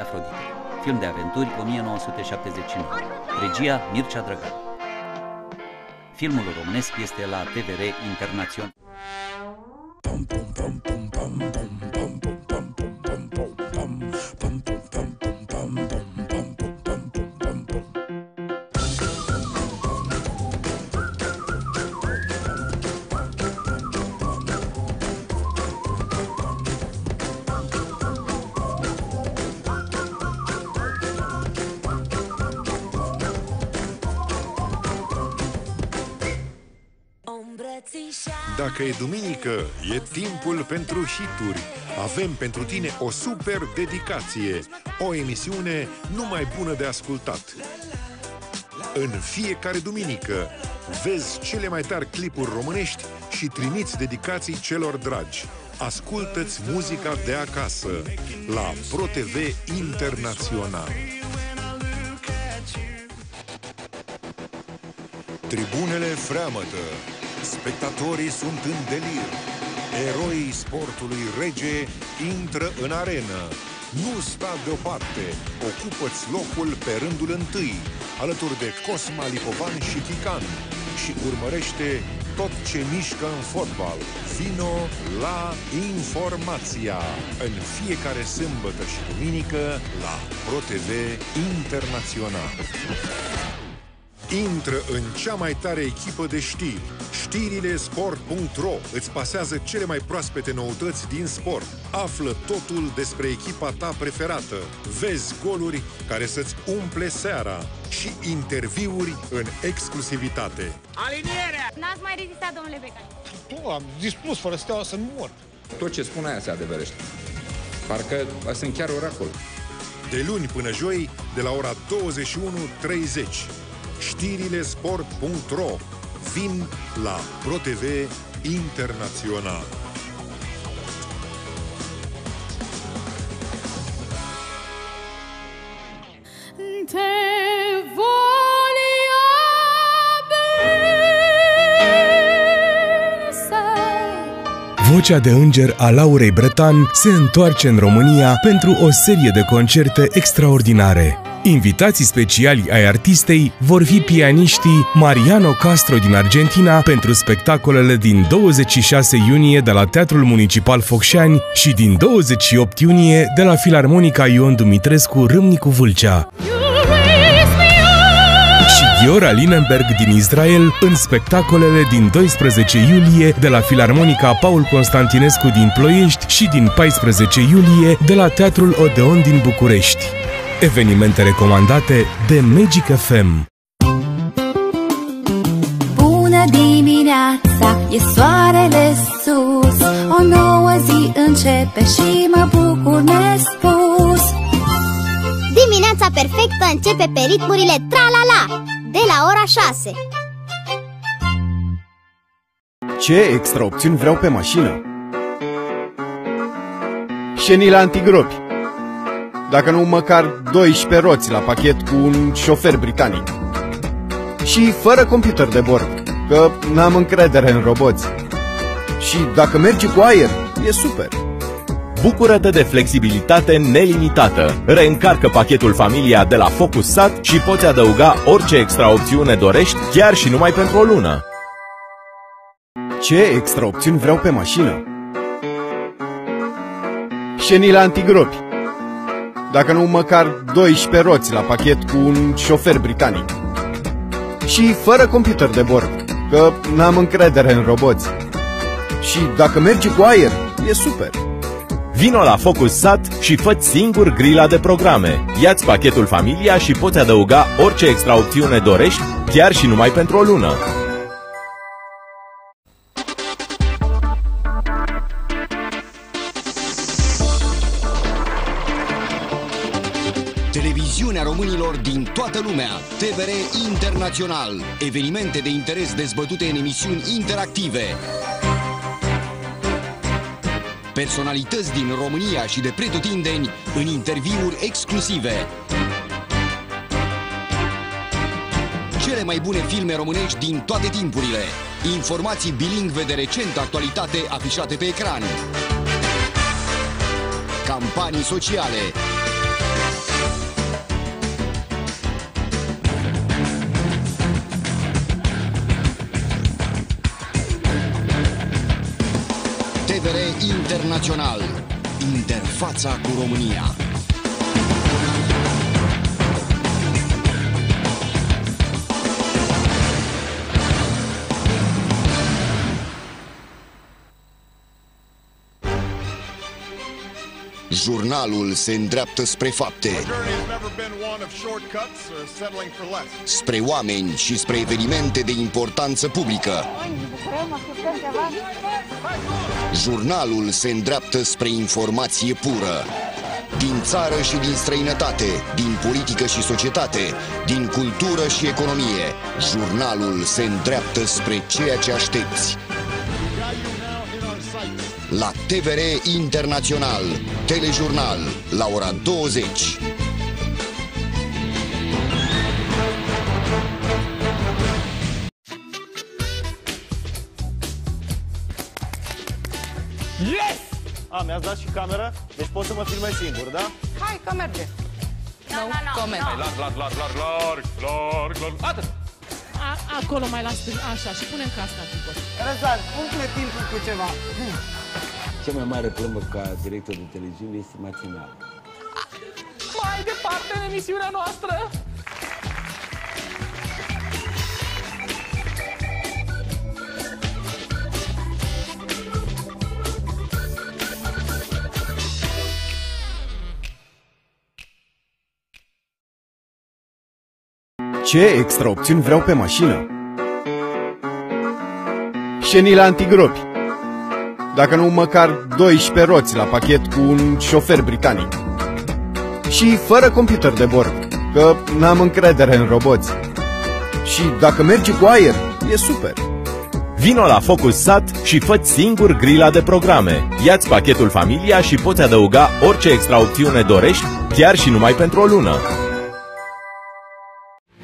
Afrodite, film de aventuri 1979, regia Mircea Drăgan. Filmul românesc este la TVR Internațional. Dacă e duminică, e timpul pentru hituri. Avem pentru tine o super dedicație, o emisiune numai bună de ascultat. În fiecare duminică, vezi cele mai tari clipuri românești și trimiți dedicații celor dragi. Ascultă-ți muzica de acasă la ProTV Internațional. Tribunele freamătă Spectatorii sunt în delir. Eroii sportului rege intră în arenă. Nu sta deoparte. Ocupă-ți locul pe rândul întâi, alături de Cosma Lipovan și Chican. Și urmărește tot ce mișcă în fotbal. Vino la Informația. În fiecare sâmbătă și duminică la ProTV Internațional. Intră în cea mai tare echipă de știri. Știrile sport.ro îți pasează cele mai proaspete noutăți din sport. Află totul despre echipa ta preferată. Vezi goluri care să-ți umple seara și interviuri în exclusivitate. Alinierea! N-ați mai rezistat, domnule Becali. Nu, am dispus fără steaua să nu mor. Tot ce spune aia se adeverește. Parcă sunt chiar oracol. De luni până joi, de la ora 21.30. Știrile sport.ro vin la ProTV Internațional. Te volia bene Vocea de înger a Laurei Bretan se întoarce în România pentru o serie de concerte extraordinare. Invitații speciali ai artistei vor fi pianiștii Mariano Castro din Argentina pentru spectacolele din 26 iunie de la Teatrul Municipal Focșani și din 28 iunie de la Filarmonica Ion Dumitrescu Râmnicu Vâlcea You raise me up și Ghiora Linenberg din Israel în spectacolele din 12 iulie de la Filarmonica Paul Constantinescu din Ploiești și din 14 iulie de la Teatrul Odeon din București. Evenimente recomandate de Magic FM. Bună dimineața, e soarele sus O nouă zi începe și mă bucur nespus Dimineața perfectă începe pe ritmurile tra-la-la De la ora 6 Ce extra opțiuni vreau pe mașină? Șenile antigropi. Dacă nu, măcar 12 roți la pachet cu un șofer britanic. Și fără computer de bord, că n-am încredere în roboți. Și dacă mergi cu aer, e super. Bucură-te de flexibilitate nelimitată. Reîncarcă pachetul Familia de la Focus Sat și poți adăuga orice extra opțiune dorești, chiar și numai pentru o lună. Ce extra opțiuni vreau pe mașină? Șenile antigropi. Dacă nu, măcar 12 roți la pachet cu un șofer britanic. Și fără computer de bord, că n-am încredere în roboți. Și dacă mergi cu aer, e super. Vino la Focus Sat și fă singur grila de programe. Ia-ți pachetul Familia și poți adăuga orice extra opțiune dorești, chiar și numai pentru o lună. Televiziunea românilor din toată lumea, TVR Internațional. Evenimente de interes dezbătute în emisiuni interactive. Personalități din România și de pretutindeni în interviuri exclusive. Cele mai bune filme românești din toate timpurile. Informații bilingve de recentă actualitate afișate pe ecran. Campanii sociale. Internațional. Interfața cu România. Jurnalul se îndreaptă spre fapte, spre oameni și spre evenimente de importanță publică. Jurnalul se îndreaptă spre informație pură. Din țară și din străinătate, din politică și societate, din cultură și economie, jurnalul se îndreaptă spre ceea ce aștepți. La TVR Internațional, Telejurnal, la ora 20. Yes! A, mi-ați dat și camera? Deci pot să mă filmez singur, da? Hai că merge. Nu, no, no, comment. No. Larg, larg, larg, larg, larg, larg, larg. Atât. A, acolo mai la stâng, așa, și punem casca tipul. Răzvan, umple timpul cu ceva. Cea mai mare problemă ca director de televiziune este matinal. Mai departe în emisiunea noastră! Ce extra opțiuni vreau pe mașină? Șenile antigropi. Dacă nu măcar 12 roți la pachet cu un șofer britanic. Și fără computer de bord, că n-am încredere în roboți. Și dacă merge cu aer, e super. Vino la Focus Sat și fă singur grila de programe. Iați pachetul Familia și poți adăuga orice extra opțiune dorești, chiar și numai pentru o lună.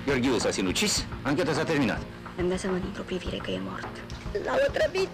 Gheorghiu s-a sinucis, ancheta s-a terminat. Îmi dă seama dintr-o privire că e mort. L-au otrăvit